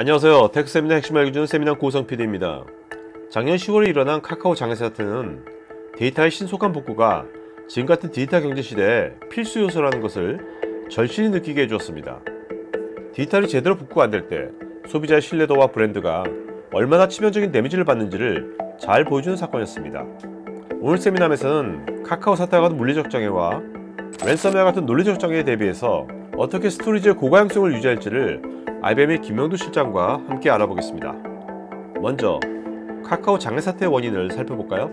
안녕하세요. tech 세미나 핵심 알려주는 세미남 고우성 PD입니다. 작년 10월에 일어난 카카오 장애 사태는 데이터의 신속한 복구가 지금 같은 디지털 경제 시대에 필수 요소라는 것을 절실히 느끼게 해주었습니다. 디지털이 제대로 복구가 안 될 때 소비자의 신뢰도와 브랜드가 얼마나 치명적인 데미지를 받는지를 잘 보여주는 사건이었습니다. 오늘 세미나에서는 카카오 사태와 같은 물리적 장애와 랜섬웨어 같은 논리적 장애에 대비해서 어떻게 스토리지의 고가용성을 유지할지를 IBM의 김명두 실장과 함께 알아보겠습니다. 먼저 카카오 장애 사태의 원인을 살펴볼까요?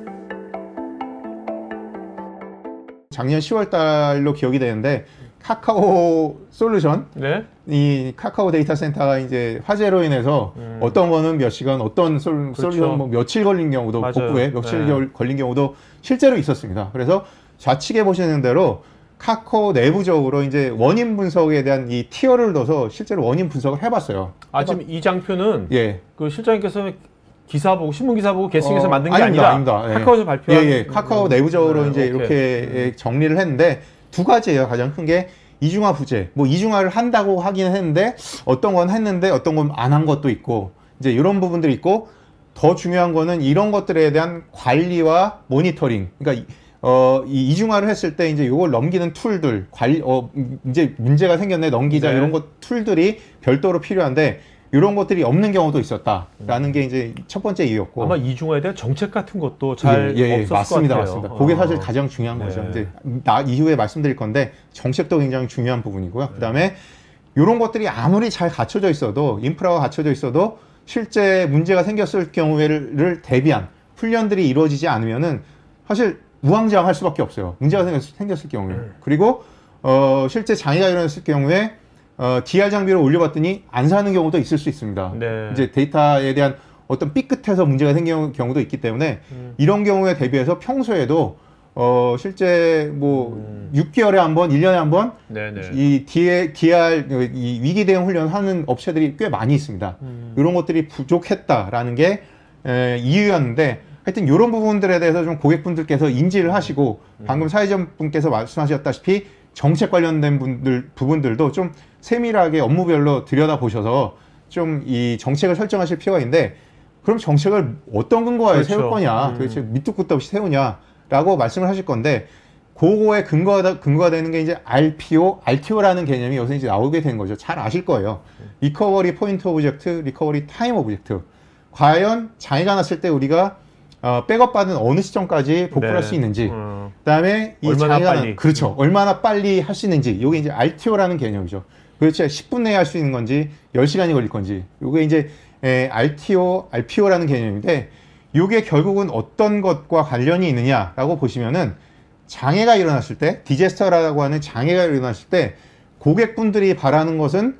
작년 10월 달로 기억이 되는데 카카오 솔루션 네. 이 카카오 데이터 센터가 이제 화재로 인해서 음. 어떤 거는 몇 시간, 어떤 솔, 그렇죠. 솔루션 뭐 며칠 걸린 경우도 맞아요. 복구에 며칠 네. 걸린 경우도 실제로 있었습니다. 그래서 좌측에 보시는 대로 카카오 내부적으로 이제 원인 분석에 대한 이 티어를 둬서 실제로 원인 분석을 해봤어요. 아 지금 이 장표는 예. 그 실장님께서 기사 보고 신문 기사 보고 게시해서 어, 만든 게 아닙니다, 아니라 아닙니다. 예. 카카오에서 예, 발표한 예. 카카오 내부적으로 네, 이제 오케이. 이렇게 예, 정리를 했는데 두 가지예요. 가장 큰 게 이중화 부재. 뭐 이중화를 한다고 하긴 했는데 어떤 건 했는데 어떤 건 안 한 것도 있고 이제 이런 부분들이 있고 더 중요한 거는 이런 것들에 대한 관리와 모니터링. 그러니까 이- 어, 이 이중화를 했을 때 이제 이걸 넘기는 툴들, 관리, 어, 음, 이제 문제가 생겼네, 넘기자, 네. 이런 것, 툴들이 별도로 필요한데, 이런 것들이 없는 경우도 있었다라는 게 이제 첫 번째 이유였고. 아마 이중화에 대한 정책 같은 것도 잘 예, 예, 예, 없었을 맞습니다, 것 같아요. 맞습니다. 그게 어. 사실 가장 중요한 네. 거죠. 이제 나 이후에 말씀드릴 건데 정책도 굉장히 중요한 부분이고요. 그다음에 이런 것들이 아무리 잘 갖춰져 있어도 인프라가 갖춰져 있어도 실제 문제가 생겼을 경우에를 대비한 훈련들이 이루어지지 않으면은 사실 우왕좌왕할 수밖에 없어요. 문제가 생겼, 생겼 을 경우에. 그리고 어, 실제 장애가 일어났을 경우에 어, DR 장비를 올려봤더니 안 사는 경우도 있을 수 있습니다. 네. 이제 데이터에 대한 어떤 삐끗해서 문제가 생기는 경우도 있기 때문에 음. 이런 경우에 대비해서 평소에도 어 실제 뭐 음. 6개월에 한 번, 1년에 한번 네네. 이 DR, DR 이 위기 대응 훈련 하는 업체들이 꽤 많이 있습니다. 음. 이런 것들이 부족했다라는 게 에, 이유였는데 하여튼 이런 부분들에 대해서 좀 고객분들께서 인지를 하시고 음. 방금 사회전 분께서 말씀하셨다시피 정책 관련된 분들 부분들도 좀 세밀하게 업무별로 들여다 보셔서 좀 이 정책을 설정하실 필요가 있는데 그럼 정책을 어떤 근거에 그렇죠. 세울 거냐 음. 도대체 밑도 끝도 없이 세우냐라고 말씀을 하실 건데 그거에 근거가 근거가 되는 게 이제 RPO, RTO라는 개념이 여기서 이제 나오게 된 거죠. 잘 아실 거예요. Recovery Point Object, Recovery Time Object. 과연 장애가 났을 때 우리가 어, 백업 받은 어느 시점까지 복구할 네. 수 있는지, 어. 그다음에 이 얼마나 장애가 빨리. 난, 그렇죠. 얼마나 빨리 할 수 있는지. 이게 이제 RTO라는 개념이죠. 도대체 10분 내에 할 수 있는 건지, 10시간이 걸릴 건지. 이게 이제 에, RTO, RPO라는 개념인데, 이게 결국은 어떤 것과 관련이 있느냐라고 보시면은 장애가 일어났을 때, disaster라고 하는 장애가 일어났을 때, 고객분들이 바라는 것은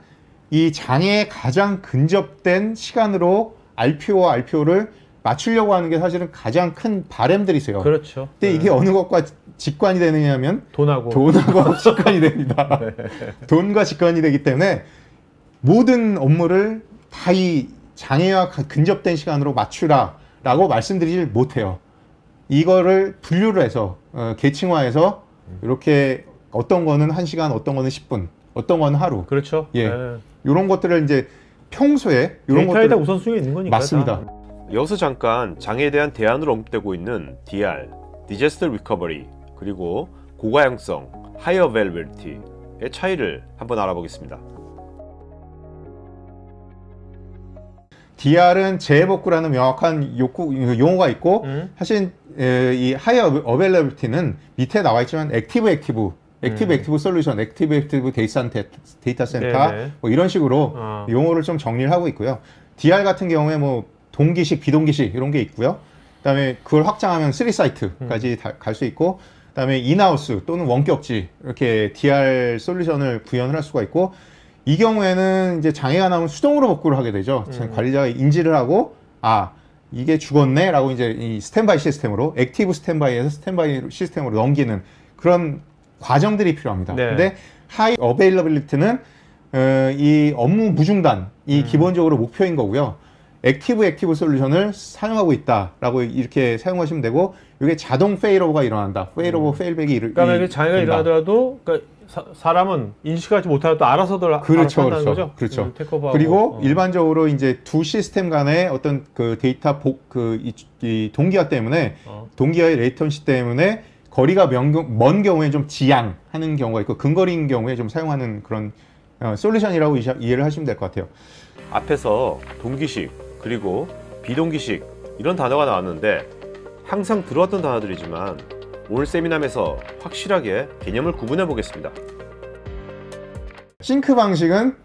이 장애에 가장 근접된 시간으로 RPO와 RPO를 맞추려고 하는 게 사실은 가장 큰 바램들이 있어요. 그렇죠. 근데 이게 어느 것과 직관이 되느냐면 돈하고 돈하고 직관이 됩니다. 돈과 직관이 되기 때문에 모든 업무를 다 이 장애와 가- 근접된 시간으로 맞추라라고 말씀드리질 못해요. 이거를 분류를 해서 어, 계층화해서 이렇게 어떤 거는 1시간, 어떤 거는 10분, 어떤 거는 하루. 그렇죠. 예. 네. 이런 것들을 이제 평소에 이런 것들 우선순위가 있는 거니까. 맞습니다. 다. 여기서 잠깐 장애에 대한 대안으로 언급되고 있는 DR, Disaster Recovery, 그리고 고가형성, High Availability의 차이를 한번 알아보겠습니다. DR은 재복구라는 명확한 욕구, 용어가 있고 음. 사실 에, 이 high availability는 밑에 나와 있지만 active active active 음. active 솔루션 active active 데이터, 센터. 뭐 이런 식으로 어. 용어를 좀 정리를 하고 있고요. DR 같은 경우에 뭐 동기식 비동기식 이런 게 있고요. 그다음에 그걸 확장하면 3 사이트까지 음. 갈수 있고 그다음에 in-house 또는 원격지 이렇게 DR 솔루션을 구현을 할 수가 있고 이 경우에는 이제 장애가 나오면 수동으로 복구를 하게 되죠. 음. 관리자가 인지를 하고 아 이게 죽었네라고 이제 이 스탠바이 시스템으로 active standby에서 스탠바이 시스템으로 넘기는 그런 과정들이 필요합니다. 네. 근데 high availability는 어, 이 업무 무중단이 음. 기본적으로 목표인 거고요. active active 솔루션을 사용하고 있다라고 이렇게 사용하시면 되고 이게 자동 failover가 일어난다. failover failback이 일, 그러니까 이- 만약에 장애가 된다. 일어나더라도 그러니까 사, 람은 인식하지 못하도 또 알아서들 알아서 그렇죠, 한다는 그렇죠. 거죠. 그렇죠. 음. 그리고 어. 일반적으로 이제 두 시스템 간의 어떤 그 데이터 복, 그, 이, 이 동기화 때문에, 어. 동기화의 latency 때문에 거리가 먼, 경- 먼 경우에 좀 지양하는 경우가 있고, 근거리인 경우에 좀 사용하는 그런 어, 솔루션이라고 이해- 이해를 하시면 될 것 같아요. 앞에서 동기식 그리고 비동기식 이런 단어가 나왔는데 항상 들어왔던 단어들이지만 오늘 세미남에서 확실하게 개념을 구분해 보겠습니다. 싱크 방식은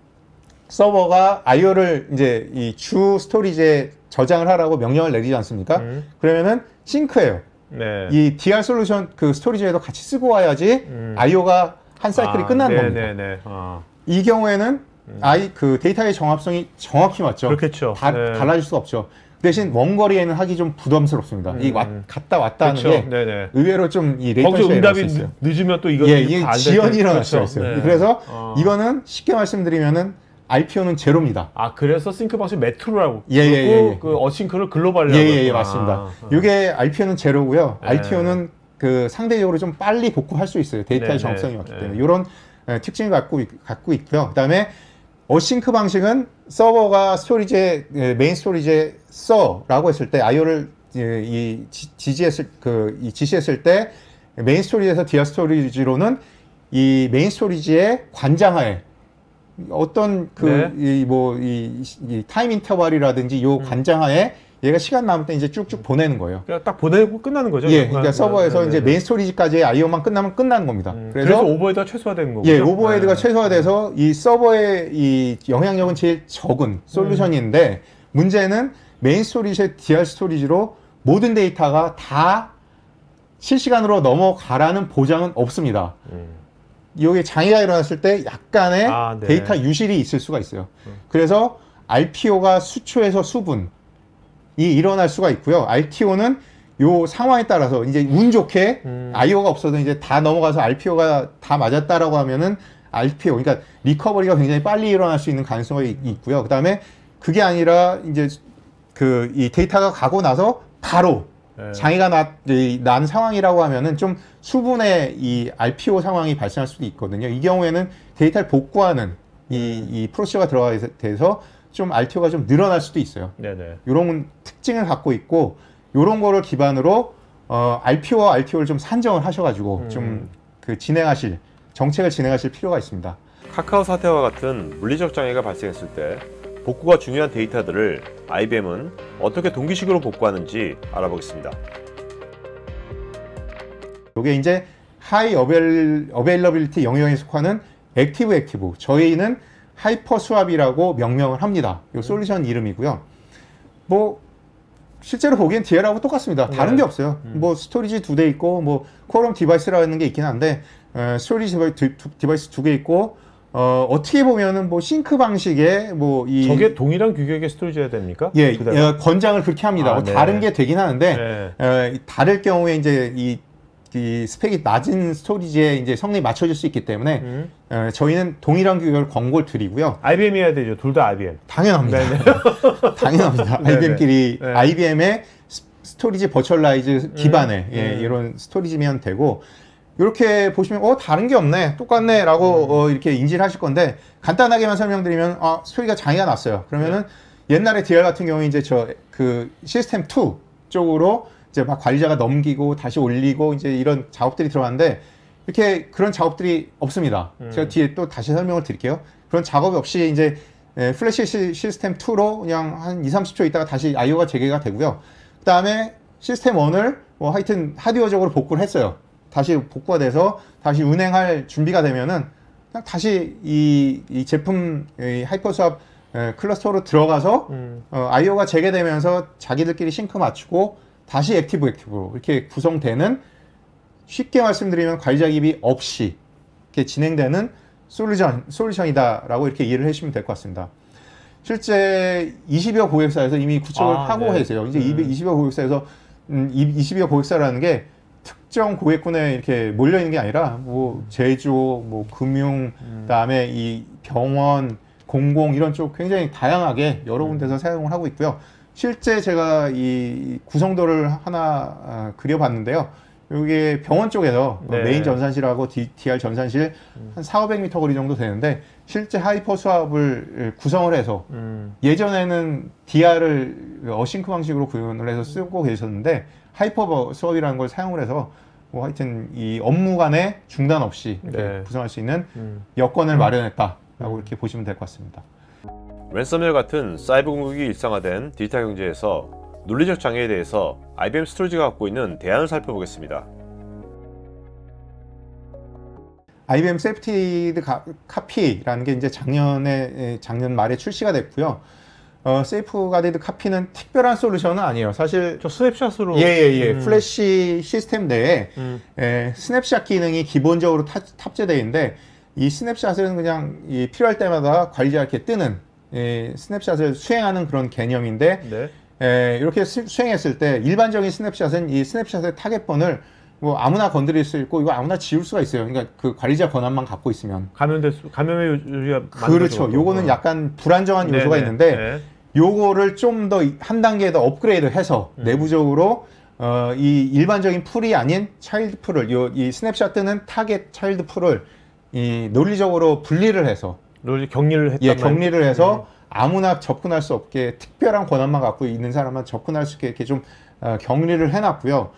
서버가 IO를 이제 이 주 storage에 저장을 하라고 명령을 내리지 않습니까? 음. 그러면은 sync예요. 네. 이 DR 솔루션 그 storage에도 같이 쓰고 와야지 음. IO가 한 사이클이 아, 끝나는 네, 겁니다. 아, 이 경우에는 아이 그 데이터의 정합성이 정확히 맞죠. 그렇겠죠. 다 네. 달라질 수가 없죠. 대신 먼 거리에는 하기 좀 부담스럽습니다. 이 왔, 갔다 왔다 하는 그렇죠. 게 네, 네. 의외로 좀 이 latency가 수 응답이 있어요. 늦- 늦으면 또 이거 예, 이게 지연이 일어날 수가 그렇죠. 있어요. 네. 그래서 어. 이거는 쉽게 말씀드리면은 RPO는 제로입니다. 아 그래서 싱크 방식 metro라고 예, 예, 예, 예. 그 async를 global이라고 예, 예, 예, 했구나. 맞습니다. 아, 이게 RPO는 제로고요. 네. RTO는 그 상대적으로 좀 빨리 복구할 수 있어요. 데이터의 네, 정합성이 네, 맞기 네. 때문에 이런 특징을 갖고 있- 갖고 있고요. 그다음에 async 방식은 서버가 storage에 예, 메인 storage에 써라고 했을 때 IO를 예, 이 지- 지지했을 그 이 지시했을 때 메인 storage에서 DR storage로는 이 메인 storage의 관장하에 어떤 네. 그이뭐이 time interval이라든지 요 관장하에 얘가 시간 남을 때 이제 쭉쭉 보내는 거예요. 그냥 딱 보내고 끝나는 거죠. 예. 그러니까 서버에서 네, 이제 네, 메인 storage까지의 IO만 끝나면 끝나는 겁니다. 음, 그래서, 그래서, overhead가 최소화되는 거고요. 예, overhead가 네. 최소화돼서 이 서버의 이 영향력은 제일 적은 솔루션인데 문제는 메인 스토리지의 DR 스토리지로 모든 데이터가 다 실시간으로 넘어가라는 보장은 없습니다. 음. 여기 장애가 일어났을 때 약간의 아, 네. 데이터 유실이 있을 수가 있어요. 그래서 RPO가 수초에서 수분이 일어날 수가 있고요. RTO는 요 상황에 따라서 이제 운 좋게 음. IO가 없어도 이제 다 넘어가서 RPO가 다 맞았다라고 하면은 RPO, 그러니까 recovery가 굉장히 빨리 일어날 수 있는 가능성이 있- 있고요. 그 다음에 그게 아니라 이제 그 이 데이터가 가고 나서 바로 네. 장애가 나, 이, 난 상황이라고 하면은 좀 수분의 이 RPO 상황이 발생할 수도 있거든요. 이 경우에는 데이터를 복구하는 이, 이 프로세서가 들어가서 좀 RTO가 좀 늘어날 수도 있어요. 네네. 이런 특징을 갖고 있고 이런 거를 기반으로 어, RPO와 RTO를 좀 산정을 하셔가지고 좀그 진행하실 정책을 진행하실 필요가 있습니다. 카카오 사태와 같은 물리적 장애가 발생했을 때 복구가 중요한 데이터들을 IBM은 어떻게 동기식으로 복구하는지 알아보겠습니다. 이게 이제 high avail, availability 영역에 속하는 active active. 저희는 HyperSwap이라고 명명을 합니다. 이 솔루션 이름이고요. 뭐 실제로 보기엔 DR하고 똑같습니다. 다른 네. 게 없어요. 뭐 storage 두 대 있고 뭐 quorum device라는 게 있긴 한데 어, storage devi- device 두 개 있고 어, 어떻게 보면은 뭐 싱크 방식의 뭐 이 저게 동일한 규격의 storage여야 됩니까? 예? 어, 권장을 그렇게 합니다. 아, 뭐 네. 다른 게 되긴 하는데 네. 어, 다를 경우에 이제 이, 이 스펙이 낮은 storage에 이제 성능이 맞춰질 수 있기 때문에 음. 어, 저희는 동일한 규격을 권고를 드리고요. IBM 해야 되죠. 둘 다 IBM. 당연합니다. 당연합니다. 네, IBM끼리 네. IBM의 s- storage virtualize 기반의 예, 음. 이런 storage면 되고 이렇게 보시면 어 다른 게 없네 똑같네 라고 음. 어, 이렇게 인지를 하실 건데 간단하게만 설명드리면 아 storage가 장애가 났어요. 그러면은 옛날에 DR 같은 경우에 이제 저 그 시스템 2 쪽으로 이제 막 관리자가 넘기고 다시 올리고 이제 이런 작업들이 들어갔는데 이렇게 그런 작업들이 없습니다. 음. 제가 뒤에 또 다시 설명을 드릴게요. 그런 작업이 없이 이제 예, 플래시 시, 시스템 2로 그냥 한 2, 30초 있다가 다시 IO가 재개가 되고요. 그 다음에 시스템 1을 뭐 하여튼 하드웨어적으로 복구를 했어요. 다시 복구가 돼서 다시 운행할 준비가 되면은 그냥 다시 이, 이 제품 이 HyperSwap 예, cluster로 들어가서 음. 어, IO가 재개되면서 자기들끼리 싱크 맞추고 다시 active active로 이렇게 구성되는 쉽게 말씀드리면 관리자 개입 없이 이렇게 진행되는 솔루션, 솔루션이다라고 이렇게 이해를 해주시면 될 것 같습니다. 실제 20여 고객사에서 이미 구축을 아, 하고 네. 계세요. 이제 음. 20여 고객사에서 음, 20여 고객사라는 게 특정 고객군에 이렇게 몰려 있는 게 아니라 뭐 제조, 뭐 금융, 그다음에 이 병원, 공공 이런 쪽 굉장히 다양하게 여러 군데서 사용을 하고 있고요. 실제 제가 이 구성도를 하나 아, 그려봤는데요. 여기 병원 쪽에서 어, 네. 메인 전산실하고 DR 전산실 한 4, 500m 거리 정도 되는데 실제 HyperSwap을 구성을 해서 음. 예전에는 DR을 async 방식으로 구현을 해서 쓰고 계셨는데 HyperSwap이라는 걸 사용을 해서 뭐 하여튼 이 업무 간에 중단 없이 네. 구성할 수 있는 음. 여건을 마련했다라고 이렇게 보시면 될 것 같습니다. 랜섬웨어 같은 사이버 공격이 일상화된 디지털 경제에서 논리적 장애에 대해서 IBM storage가 갖고 있는 대안을 살펴보겠습니다. IBM Safeguarded 가- Copy라는 게 이제 작년에 에, 작년 말에 출시가 됐고요. 어, Safeguarded Copy는 특별한 솔루션은 아니에요. 사실 저 snapshot으로. 예예예 음. 플래시 시스템 내에 음. 에, 스냅샷 기능이 기본적으로 탑, 탑재되어 있는데 이 snapshot은 그냥 이 필요할 때마다 이렇게 뜨는 예, snapshot을 수행하는 그런 개념인데 네. 에, 이렇게 수, 수행했을 때 일반적인 스냅샷은 이 스냅샷의 타겟번을 뭐 아무나 건드릴 수 있고 이거 아무나 지울 수가 있어요. 그러니까 그 관리자 권한만 갖고 있으면 감염될 수, 감염의 여지가 그렇죠. 요거는 약간 불안정한 요소가 있는데 네. 요거를 좀 더 한 단계 더 업그레이드해서 음. 내부적으로 어, 이 일반적인 풀이 아닌 child pool을 요 이 스냅샷 뜨는 target child pool을 이 논리적으로 분리를 해서 논리 격리를 했단 예, 말이에요. 격리를 해서 음. 아무나 접근할 수 없게 특별한 권한만 갖고 있는 사람만 접근할 수 있게 이렇게 좀 어, 격리를 해놨고요.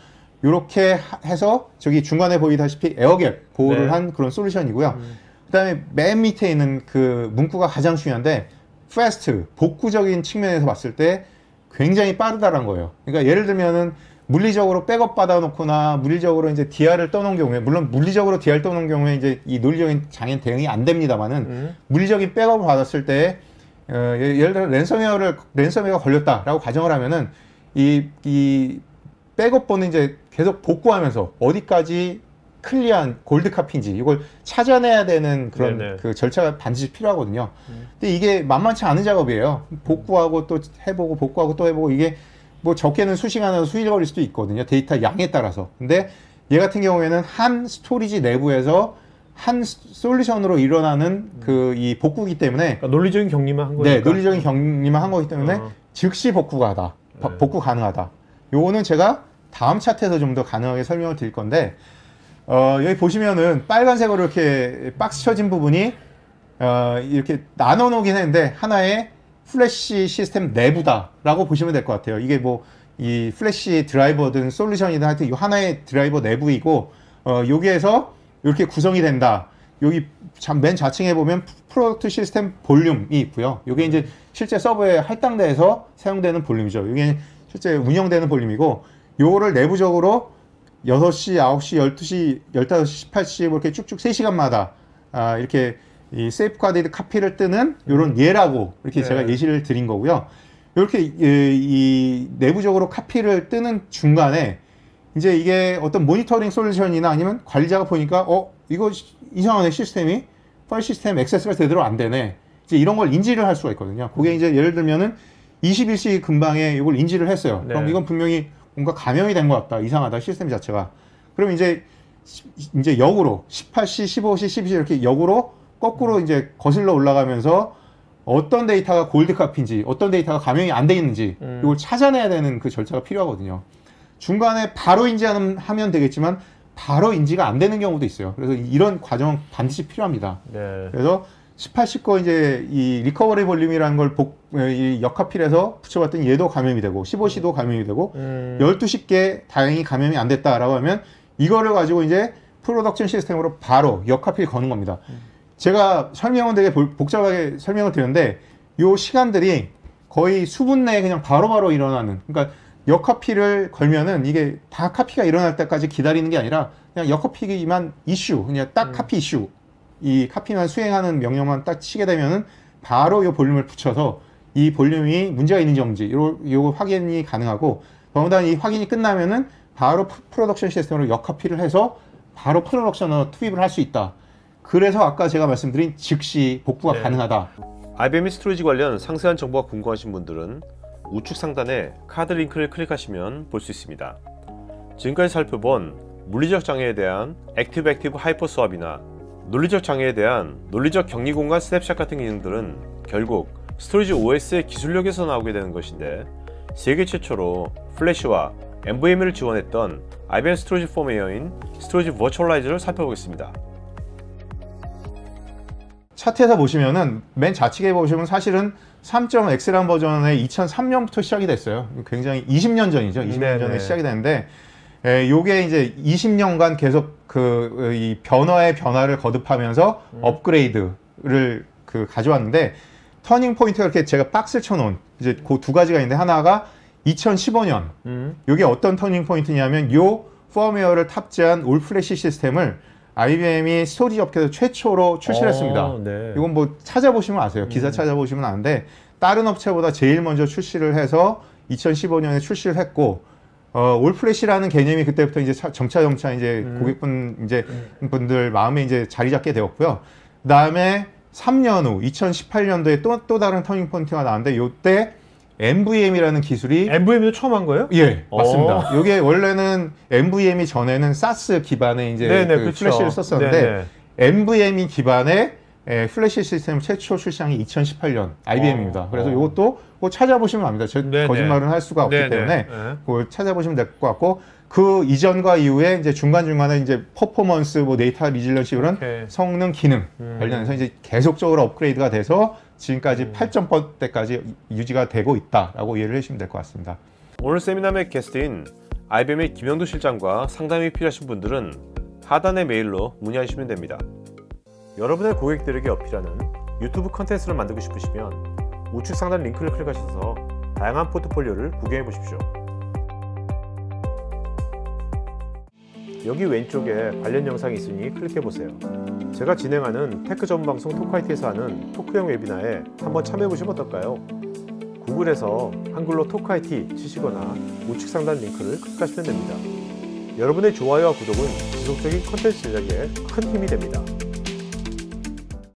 이렇게 해서 저기 중간에 보이다시피 에어갭 보호를 네. 한 그런 솔루션이고요. 음. 그다음에 맨 밑에 있는 그 문구가 가장 중요한데 fast 복구적인 측면에서 봤을 때 굉장히 빠르다는 거예요. 그러니까 예를 들면은 물리적으로 백업 받아놓거나 물리적으로 이제 DR을 떠놓은 경우에 물론 물리적으로 DR 떠놓은 경우에 이제 이 논리적인 장애 대응이 안 됩니다만은 음. 물리적인 백업을 받았을 때 어, 예- 예를 들어 랜섬웨어를 랜섬웨어가 걸렸다라고 가정을 하면은 이, 이 백업본은 이제 계속 복구하면서 어디까지 clear한 gold copy인지 이걸 찾아내야 되는 그런 네네. 그 절차가 반드시 필요하거든요. 근데 이게 만만치 않은 작업이에요. 복구하고 또 해보고 복구하고 또 해보고 이게 뭐 적게는 수시간으로 수일 걸릴 수도 있거든요. 데이터 양에 따라서. 근데 얘 같은 경우에는 한 storage 내부에서 한 스- 솔루션으로 일어나는 그 이 복구기 때문에 그러니까 논리적인 격리만 한 거니까. 네, 논리적인 격리만 한 거기 때문에 어. 즉시 복구가 하다. 바- 네. 복구 가능하다. 요거는 제가 다음 차트에서 좀 더 가능하게 설명을 드릴 건데 어, 여기 보시면은 빨간색으로 이렇게 박스 쳐진 부분이 어, 이렇게 나눠 놓긴 했는데 하나의 플래시 시스템 내부다라고 보시면 될 것 같아요. 이게 뭐 이 플래시 드라이버든 솔루션이든 하여튼 이 하나의 드라이버 내부이고 어, 여기에서 이렇게 구성이 된다. 여기 참 맨 좌측에 보면 product system volume이 있고요. 이게 이제 실제 서버에 할당돼서 사용되는 볼륨이죠. 이게 실제 운영되는 볼륨이고 요거를 내부적으로 6시, 9시, 12시, 15시, 18시 뭐 이렇게 쭉쭉 3시간마다 아, 이렇게 이 safeguarded copy를 뜨는 요런 예라고 이렇게 네. 제가 예시를 드린 거고요. 이렇게 이, 이 내부적으로 카피를 뜨는 중간에 이제 이게 어떤 모니터링 솔루션이나 아니면 관리자가 보니까 어 이거 시- 이상하네 시스템이 파일 시스템 액세스가 제대로 안 되네 이제 이런 걸 인지를 할 수가 있거든요. 그게 이제 예를 들면은 21시 근방에 이걸 인지를 했어요. 그럼 네. 이건 분명히 뭔가 감염이 된 것 같다 이상하다 시스템 자체가. 그럼 이제 시- 이제 역으로 18시, 15시, 12시 이렇게 역으로 거꾸로 이제 거슬러 올라가면서 어떤 데이터가 골드 카피인지 어떤 데이터가 감염이 안 돼 있는지 음. 이걸 찾아내야 되는 그 절차가 필요하거든요. 중간에 바로 인지하면 하면 되겠지만 바로 인지가 안 되는 경우도 있어요. 그래서 이런 과정 반드시 필요합니다. 네. 그래서 18시 거 이제 이 recovery volume이라는 걸 복, 이 역카피를 해서 붙여봤더니 얘도 감염이 되고 15시도 감염이 되고 음. 12시 게 다행히 감염이 안 됐다라고 하면 이거를 가지고 이제 production system으로 바로 역카피를 거는 겁니다. 제가 설명은 되게 볼- 복잡하게 설명을 드렸는데 요 시간들이 거의 수분 내에 그냥 바로바로 일어나는 그러니까 역카피를 걸면은 이게 다 카피가 일어날 때까지 기다리는 게 아니라 그냥 역카피만 이슈 그냥 딱 카피 이슈 이 카피만 수행하는 명령만 딱 치게 되면은 바로 이 볼륨을 붙여서 이 볼륨이 문제가 있는지 없는지 요, 요 확인이 가능하고 더군다나 이 확인이 끝나면은 바로 프- production system으로 역카피를 해서 바로 production으로 투입을 할 수 있다. 그래서 아까 제가 말씀드린 즉시 복구가 네. 가능하다. IBM storage 관련 상세한 정보가 궁금하신 분들은 우측 상단에 카드 링크를 클릭하시면 볼 수 있습니다. 지금까지 살펴본 물리적 장애에 대한 active active HyperSwap이나 논리적 장애에 대한 논리적 격리 공간 스냅샷 같은 기능들은 결국 storage OS의 기술력에서 나오게 되는 것인데 세계 최초로 플래시와 NVMe를 지원했던 IBM 스토리지 폼웨어인 스토리지 버추얼라이저를 살펴보겠습니다. 차트에서 보시면은 맨 좌측에 보시면 사실은 3.x라는 버전의 2003년부터 시작이 됐어요. 굉장히 20년 전이죠. 20년 네네. 전에 시작이 됐는데 에, 요게 이제 20년간 계속 그 이 변화의 변화를 거듭하면서 업그레이드를 그 가져왔는데 turning point가 이렇게 제가 박스를 쳐놓은 이제 그 두 가지가 있는데 하나가 2015년 음. 이게 어떤 turning point냐면 요 firmware를 탑재한 all flash system을 IBM이 storage 업계에서 최초로 출시를 했습니다. 어, 네. 이건 뭐 찾아보시면 아세요. 기사 찾아보시면 아는데 다른 업체보다 제일 먼저 출시를 해서 2015년에 출시를 했고 어, all flash라는 개념이 그때부터 이제 차- 점차 점차 이제 고객분 이제 분들 마음에 이제 자리 잡게 되었고요. 그다음에 3년 후 2018년도에 또또 다른 turning point가 나왔는데 요때 NVMe라는 기술이 NVMe도 처음 한 거예요? 예, 어. 맞습니다. 이게 원래는 NVMe 이전에는 SAS 기반의 이제 네네, 그 그렇죠. 플래시를 썼었는데 네네. NVMe 기반의 에, 플래시 시스템 최초 출시한 게 2018년 IBM입니다. 어, 그래서 어. 이것도 뭐 찾아보시면 압니다. 저 네네. 거짓말은 할 수가 없기 네네. 때문에 네. 그걸 찾아보시면 될 것 같고 그 이전과 이후에 이제 중간 중간에 이제 퍼포먼스, 뭐 data resiliency 이런. 성능, 기능 음. 관련해서 이제 계속적으로 업그레이드가 돼서 지금까지 8.0대까지 유지가 되고 있다라고 이해를 해주시면 될 것 같습니다. 오늘 세미나의 게스트인 IBM의 김영도 실장과 상담이 필요하신 분들은 하단의 메일로 문의하시면 됩니다. 여러분의 고객들에게 어필하는 유튜브 컨텐츠를 만들고 싶으시면 우측 상단 링크를 클릭하셔서 다양한 포트폴리오를 구경해 보십시오. 여기 왼쪽에 관련 영상이 있으니 클릭해 보세요. 제가 진행하는 테크 전문 방송 토크아이티에서 하는 토크형 webinar에 한번 참여해 보시면 어떨까요? 구글에서 한글로 토크아이티 치시거나 우측 상단 링크를 클릭하시면 됩니다. 여러분의 좋아요와 구독은 지속적인 컨텐츠 제작에 큰 힘이 됩니다.